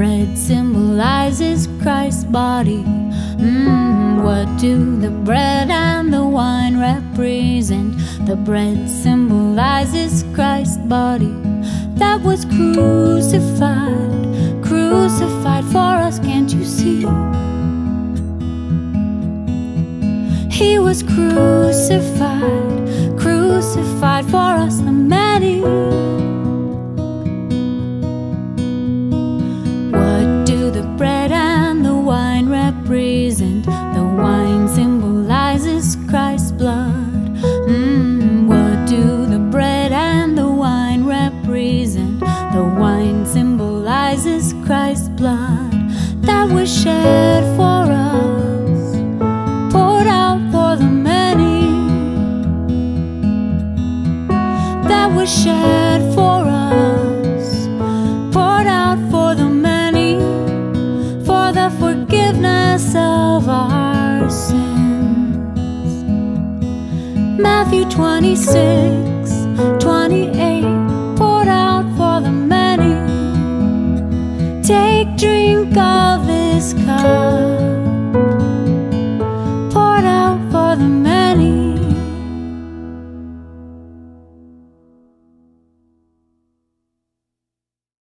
bread symbolizes Christ's body. Mm, what do the bread and the wine represent? The bread symbolizes Christ's body that was crucified, crucified for us, can't you see? He was crucified, was shed for us, poured out for the many. That was shed for us, poured out for the many, for the forgiveness of our sins. Matthew 26, of this cup.